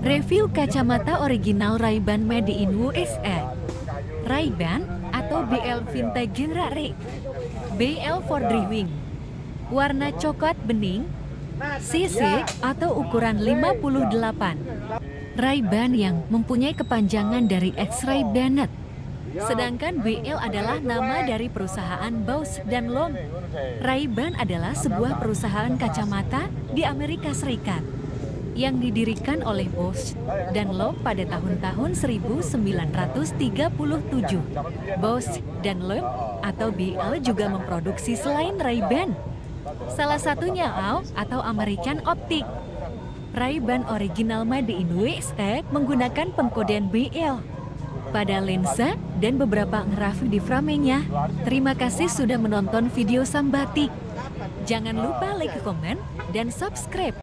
Review kacamata original Ray-Ban made in USA. Ray-Ban atau BL Vintage Genre BL for Driving. Warna coklat bening, CC atau ukuran 58. Ray-Ban yang mempunyai kepanjangan dari X-Ray Bennett. Sedangkan BL adalah nama dari perusahaan Bose dan Lomb. Ray-Ban adalah sebuah perusahaan kacamata di Amerika Serikat yang didirikan oleh Bose dan Loeb pada tahun-tahun 1937. Bose dan Loeb atau BL juga memproduksi selain Ray-Ban. Salah satunya AO atau American Optic. Ray-Ban original made in USA menggunakan pengkodean BL pada lensa dan beberapa grafik di framenya. Terima kasih sudah menonton video Sambatik. Jangan lupa like, komen, dan subscribe.